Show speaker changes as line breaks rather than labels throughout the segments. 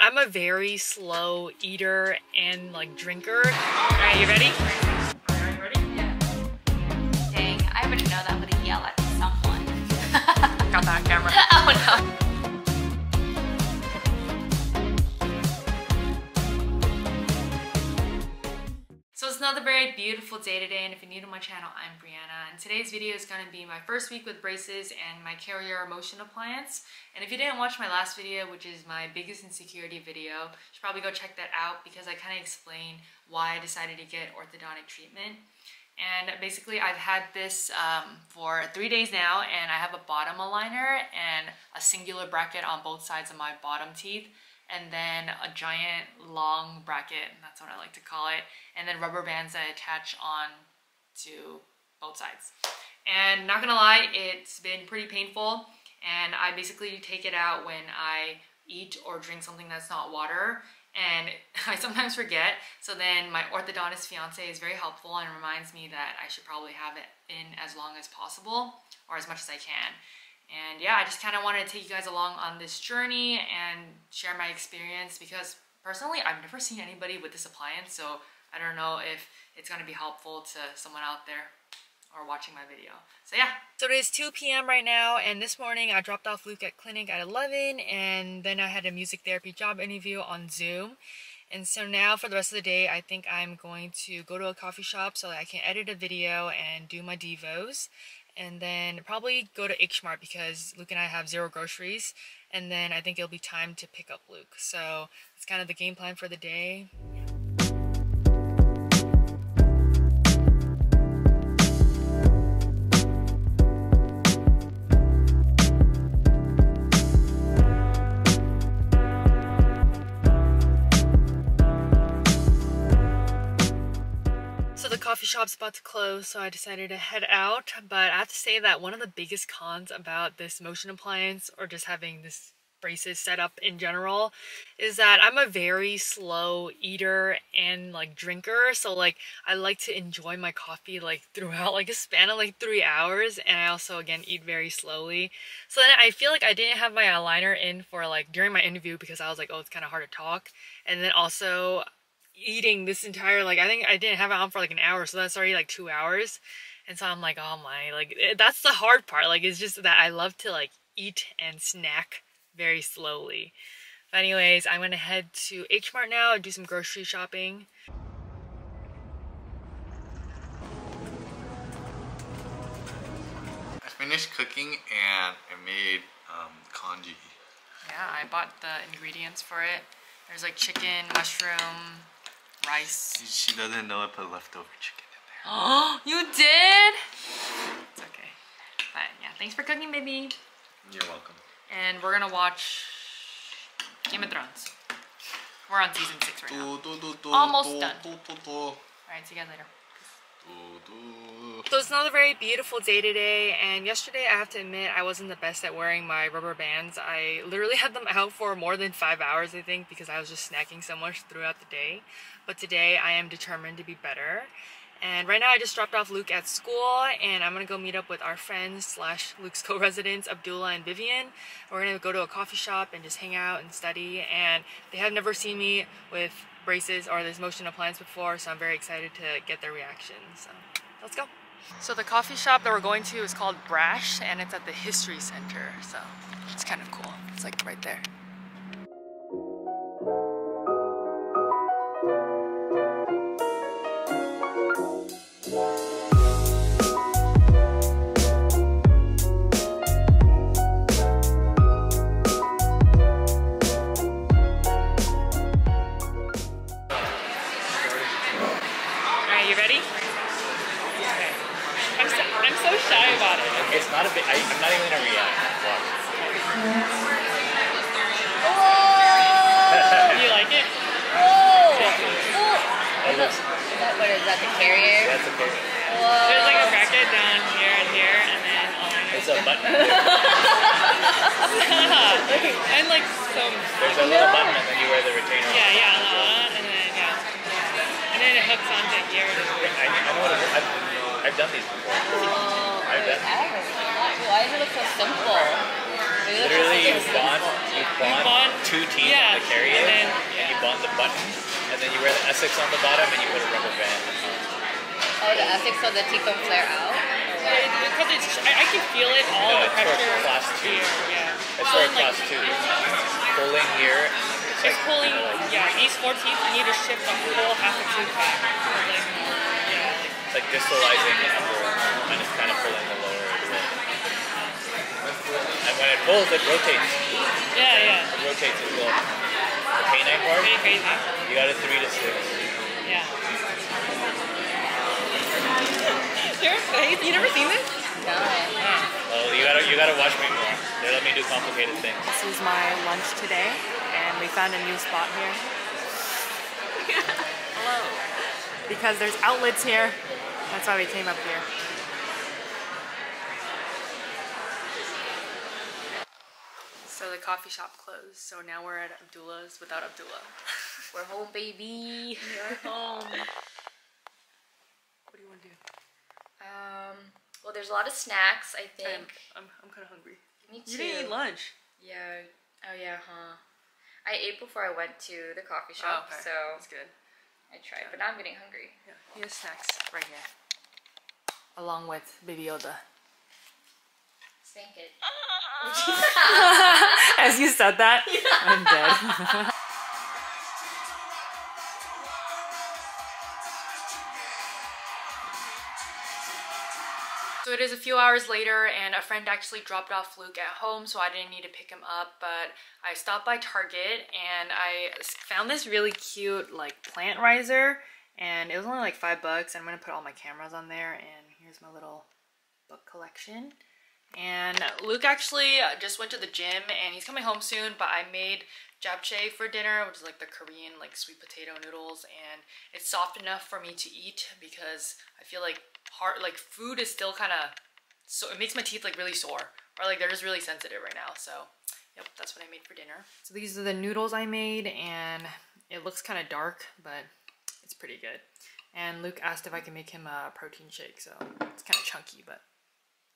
I'm a very slow eater and like drinker. All right, you ready? Are you ready?
Yeah. Dang, I wouldn't know that would yell at someone.
Got that camera. very beautiful day today and if you're new to my channel, I'm Briana and today's video is going to be my first week with braces and my Carriere motion appliance. And if you didn't watch my last video, which is my biggest insecurity video, you should probably go check that out because I kind of explain why I decided to get orthodontic treatment. And basically I've had this um, for three days now and I have a bottom aligner and a singular bracket on both sides of my bottom teeth and then a giant long bracket, that's what I like to call it, and then rubber bands that attach on to both sides. And not gonna lie, it's been pretty painful and I basically take it out when I eat or drink something that's not water and I sometimes forget. So then my orthodontist fiance is very helpful and reminds me that I should probably have it in as long as possible or as much as I can. And yeah, I just kind of wanted to take you guys along on this journey and share my experience because personally, I've never seen anybody with this appliance. So I don't know if it's going to be helpful to someone out there or watching my video. So yeah. So it is 2 p.m. right now and this morning I dropped off Luke at clinic at 11 and then I had a music therapy job interview on Zoom. And so now for the rest of the day, I think I'm going to go to a coffee shop so that I can edit a video and do my devos and then probably go to H Mart because Luke and I have zero groceries and then I think it'll be time to pick up Luke. So it's kind of the game plan for the day. Coffee shop's about to close, so I decided to head out. But I have to say that one of the biggest cons about this motion appliance or just having this braces set up in general is that I'm a very slow eater and like drinker. So like I like to enjoy my coffee like throughout like a span of like three hours. And I also again eat very slowly. So then I feel like I didn't have my aligner in for like during my interview because I was like oh it's kind of hard to talk. And then also eating this entire like I think I didn't have it on for like an hour, so that's already like two hours. And so I'm like, oh my, like it, that's the hard part. Like it's just that I love to like eat and snack very slowly. But anyways, I'm gonna head to H Mart now and do some grocery shopping.
I finished cooking and I made um, congee.
Yeah, I bought the ingredients for it. There's like chicken, mushroom, rice.
She doesn't know I put leftover chicken in there.
Oh, you did? It's okay. But yeah, thanks for cooking, baby.
You're welcome.
And we're gonna watch Game of Thrones. We're on season six right now. Almost done. Alright, see you guys later. So it's another very beautiful day today and yesterday I have to admit I wasn't the best at wearing my rubber bands. I literally had them out for more than five hours I think because I was just snacking so much throughout the day. But today I am determined to be better. And right now I just dropped off Luke at school and I'm gonna go meet up with our friends slash Luke's co-residents Abdullah and Vivian. We're gonna go to a coffee shop and just hang out and study and they have never seen me with braces or this motion appliance before so I'm very excited to get their reaction. So let's go. So the coffee shop that we're going to is called Brash and it's at the History Center. So it's kind of cool. It's like right there.
That? The Carriere?
That's a Carriere.
Whoa. There's like a bracket down here and here, and then oh
It's a button.
and like some.
There's a little button, and then you wear the retainer.
Yeah, yeah, uh, and then yeah, and then it hooks onto here.
I, I know what it is. I've, I've done these before.
Oh, I've done. Why does it look so simple?
Literally, you bond, you bond,
bond-
two teams
yeah,
on the Carriere,
and then-
and you bond the button, and then you wear the Essix on the bottom, and you put a rubber band.
Oh, the Essix so the teeth don't flare out? Or?
Because it's, I, I can feel it all
No,
the
it's for class two.
here. Yeah.
It's
Well,
for a
and, like,
class two. Pulling here. It's,
It's
like,
pulling.
like,
Yeah, these four teeth. You need to shift the whole half a tooth back. Like, yeah.
like distalizing the upper, and it's kind of pulling the lower. as well. And when it pulls, it rotates.
Yeah, yeah.
It rotates as well. The canine part,
Pretty crazy.
you got a three to six.
Yeah. Your face? You never seen this?
No.
Well, you gotta you gotta watch me more. They let me do complicated things.
This is my lunch today, and we found a new spot here. Hello. Because there's outlets here. That's why we came up here. So the coffee shop closed, so now we're at Abdullah's without Abdullah.
We're home, baby.
We're home. What do you want to do?
Um, well, there's a lot of snacks, I think.
I'm, I'm kind of hungry.
Me too.
You didn't eat lunch.
Yeah. Oh, yeah, huh. I ate before I went to the coffee shop,
Oh, okay.
so
That's good.
I tried. But now I'm getting hungry.
Yeah, here's snacks right here. Along with Baby Yoda.
Spank it.
As you said that, I'm dead. So it is a few hours later, and a friend actually dropped off Luke at home, so I didn't need to pick him up. But I stopped by Target and I found this really cute like plant riser, and it was only like five bucks. and I'm gonna put all my cameras on there, and here's my little book collection. And Luke actually uh, just went to the gym and he's coming home soon, but I made japchae for dinner, which is like the Korean like sweet potato noodles and it's soft enough for me to eat because I feel like hard like food is still kind of so it makes my teeth like really sore or like they're just really sensitive right now. So, yep, that's what I made for dinner. So these are the noodles I made and it looks kind of dark, but it's pretty good. And Luke asked if I can make him a protein shake, so it's kind of chunky, but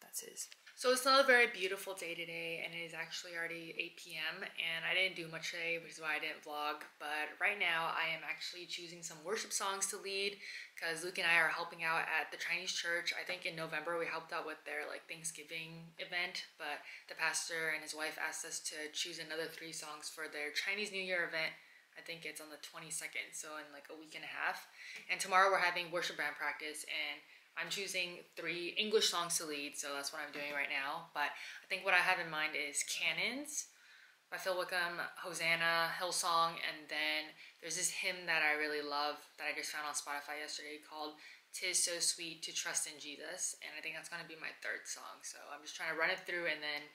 that's his. So it's not a very beautiful day today, and it is actually already 8 p.m. And I didn't do much today, which is why I didn't vlog. But right now, I am actually choosing some worship songs to lead because Luke and I are helping out at the Chinese church. I think in November we helped out with their like Thanksgiving event, but the pastor and his wife asked us to choose another three songs for their Chinese New Year event. I think it's on the 22nd, so in like a week and a half. And tomorrow we're having worship band practice, and I'm choosing three English songs to lead, so that's what I'm doing right now. But I think what I have in mind is Cannons by Phil Wickham, Hosanna, Hillsong, and then there's this hymn that I really love that I just found on Spotify yesterday called Tis So Sweet to Trust in Jesus, and I think that's gonna be my third song. So I'm just trying to run it through and then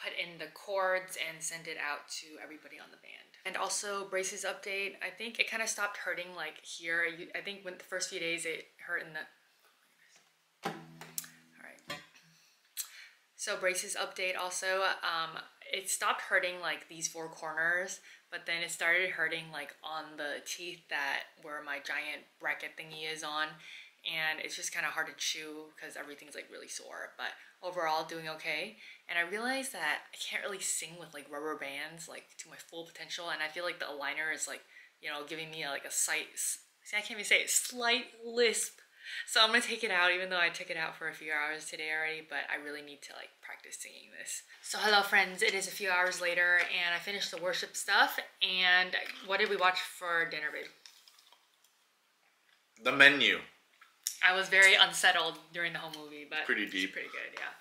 put in the chords and send it out to everybody on the band. And also braces update. I think it kind of stopped hurting like here. I think when the first few days it hurt in the. So braces update also. Um, it stopped hurting like these four corners, but then it started hurting like on the teeth that where my giant bracket thingy is on, and it's just kind of hard to chew because everything's like really sore. But overall, doing okay. And I realized that I can't really sing with like rubber bands like to my full potential, and I feel like the aligner is like you know giving me like a slight, See, I can't even say it. Slight lisp. So I'm gonna take it out, even though I took it out for a few hours today already, but I really need to like practice singing this. So hello friends, it is a few hours later and I finished the worship stuff and what did we watch for dinner, babe?
The menu.
I was very unsettled during the whole movie, but
Pretty deep.
pretty good, yeah.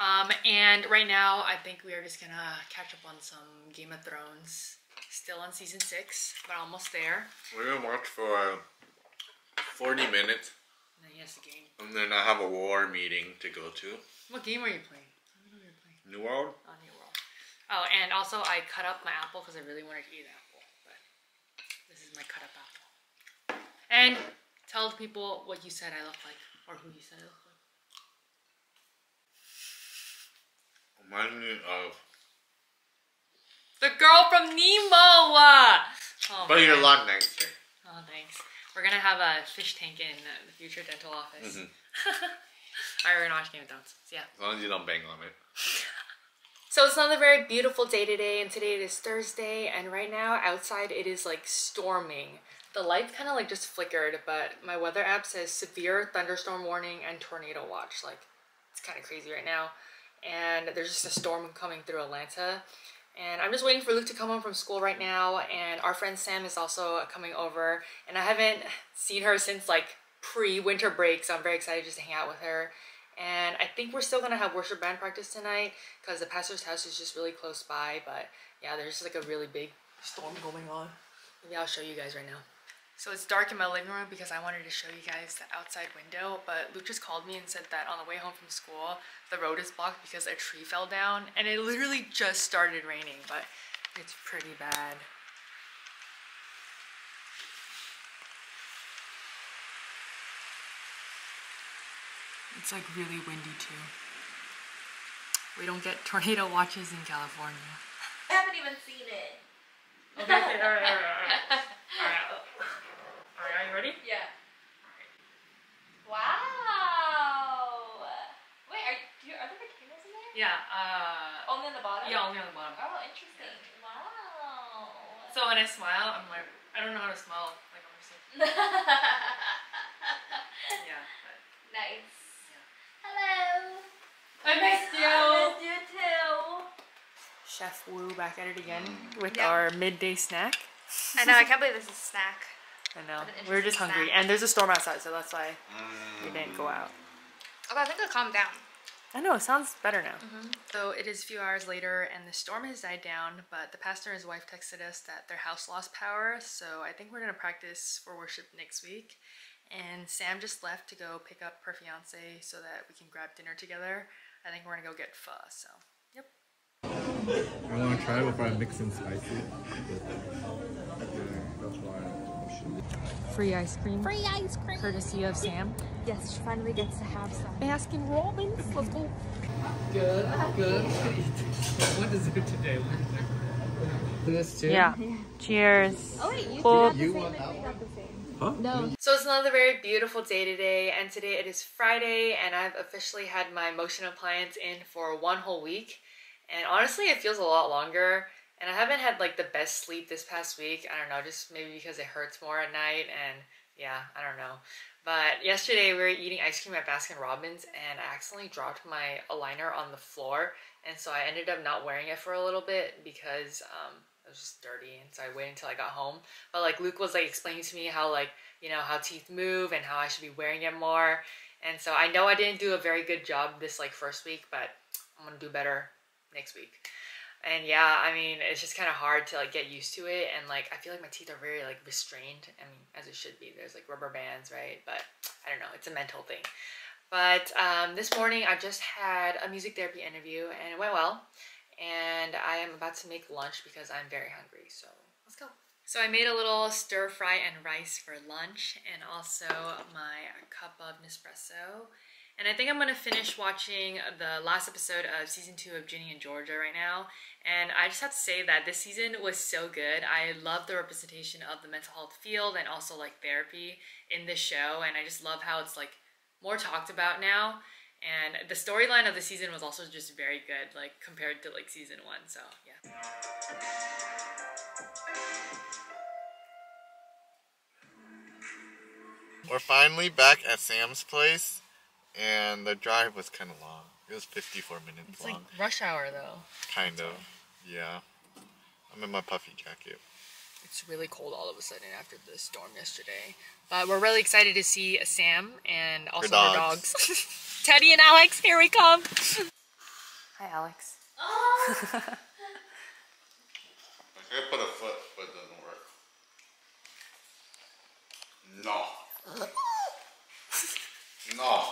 Um, and right now I think we are just gonna catch up on some Game of Thrones. Still on season six, but almost there.
We're gonna watch for uh, 40 minutes,
And then yes, the game.
and then I have a war meeting to go to.
What game are you playing? I don't know what you're playing.
New World?
on New World. Oh, and also I cut up my apple because I really wanted to eat an apple. But this is my cut up apple. And tell the people what you said I look like, or who you said I look like.
Remind me of.
The girl from Nemo! Oh,
But you're a lot nicer.
Oh, thanks. We're gonna have a fish tank in the future dental office.
Mhm.
Alright, we're gonna watch Game of Thrones. So yeah.
As long as you don't bang on it.
So it's another very beautiful day today, and today it is Thursday, and right now outside it is like storming. The lights kind of like just flickered, but my weather app says severe thunderstorm warning and tornado watch. Like, it's kind of crazy right now. And there's just a storm coming through Atlanta. And I'm just waiting for Luke to come home from school right now, and our friend Sam is also coming over. And I haven't seen her since like pre-winter break, so I'm very excited just to hang out with her. And I think we're still gonna have worship band practice tonight because the pastor's house is just really close by. But yeah, there's like a really big storm going on. Maybe I'll show you guys right now. So it's dark in my living room because I wanted to show you guys the outside window, but Luke just called me and said that on the way home from school, the road is blocked because a tree fell down and it literally just started raining, but it's pretty bad. It's like really windy too. We don't get tornado watches in California.
I haven't even seen it.
Okay, okay, all right, all right, all right. All right, all right, are you ready?
Yeah. Wow. Wait, are, you, are there potatoes in there?
Yeah, uh,
Only on the bottom?
yeah, only on the bottom.
Oh, interesting. Wow.
So when I smile, I'm like, I don't know how to smile like I'm just like, yeah. But
nice.
Yeah.
Hello.
I missed you.
I missed you too.
Chef Wu back at it again mm. with
Yeah.
our midday snack.
I know, I can't believe this is a snack.
I know. We were just
interesting
hungry.
snack.
And there's a storm outside, so that's why we mm. didn't go out.
Okay, I think I calmed down.
I know, it sounds better now. Mm-hmm. So it is a few hours later and the storm has died down, but the pastor and his wife texted us that their house lost power, so I think we're gonna practice for worship next week. And Sam just left to go pick up her fiance so that we can grab dinner together. I think we're gonna go get pho, so yep.
I want to try it before I mix in spicy. Yeah.
Free ice cream.
Free ice cream.
Courtesy of Sam.
Yes, she finally gets to have some.
Baskin Robbins. Let's go.
Good, good. what is it today? What is it? This too?
Yeah. Cheers.
Oh wait, you
Well-
got the same and we got the same. No.
So it's another very beautiful day today, and today it is Friday, and I've officially had my motion appliance in for one whole week. And honestly, it feels a lot longer. And I haven't had like the best sleep this past week. I don't know, just maybe because it hurts more at night, and yeah, I don't know. But yesterday we were eating ice cream at Baskin Robbins, and I accidentally dropped my aligner on the floor, and so I ended up not wearing it for a little bit because um, it was just dirty, and so I waited until I got home. But like Luke was like explaining to me how like you know how teeth move and how I should be wearing it more, and so I know I didn't do a very good job this like first week, but I'm gonna do better next week. And yeah, I mean, it's just kind of hard to like get used to it, and like I feel like my teeth are very like restrained. I mean, as it should be. There's like rubber bands, right? But I don't know. It's a mental thing. But um, this morning I just had a music therapy interview, and it went well. And I am about to make lunch because I'm very hungry. So let's go. So I made a little stir fry and rice for lunch, and also my cup of Nespresso. And I think I'm gonna finish watching the last episode of season two of Ginny and Georgia right now. And I just have to say that this season was so good. I love the representation of the mental health field and also like therapy in this show. And I just love how it's like more talked about now. And the storyline of the season was also just very good, like compared to like season one. So yeah.
We're finally back at Sam's place, and the drive was kind of long. It was 54 minutes
It's like rush hour though.
kind of. Yeah. I'm in my puffy jacket.
It's really cold all of a sudden after the storm yesterday. But we're really excited to see uh, Sam and also her
dogs.
dogs. Teddy and Alex, here we come. Hi, Alex. Ah!
I tried to put a foot, but it doesn't work. No. no.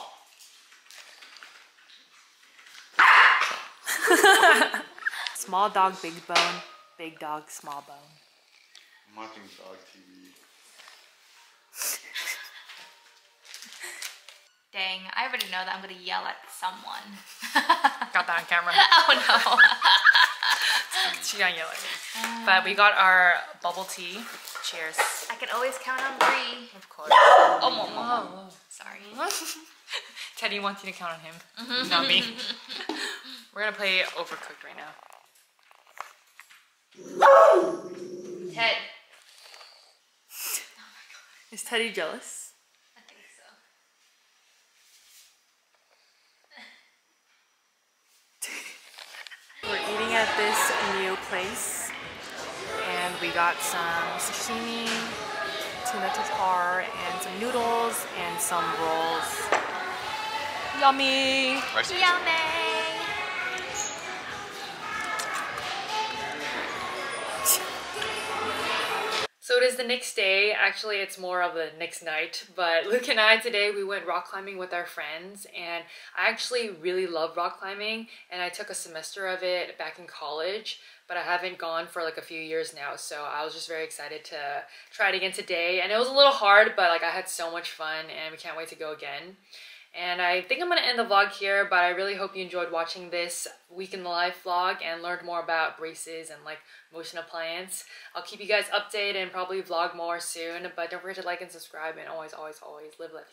Small dog, big bone. Big dog, small bone.
I'm watching dog TV.
Dang, I already know that I'm gonna yell at someone.
Got that on camera.
oh no.
she got yell at um. me. But we got our bubble tea. Cheers.
I can always count on Bree.
Of course.
Oh, mo- mo- mo. sorry.
Teddy wants you to count on him, not me. We're gonna play Overcooked right now.
Ted.
Is Teddy jealous?
I think so.
We're eating at this new place and we got some sashimi, tuna tartare, and some noodles and some rolls. Yummy!
Rice
So it is the next day. Actually, it's more of the next night. But Luke and I today we went rock climbing with our friends, and I actually really love rock climbing. And I took a semester of it back in college, but I haven't gone for like a few years now. So I was just very excited to try it again today. And it was a little hard, but like I had so much fun, and we can't wait to go again. And I think I'm gonna end the vlog here, but I really hope you enjoyed watching this week in the life vlog and learned more about braces and like motion appliance. I'll keep you guys updated and probably vlog more soon, but don't forget to like and subscribe and always, always, always live life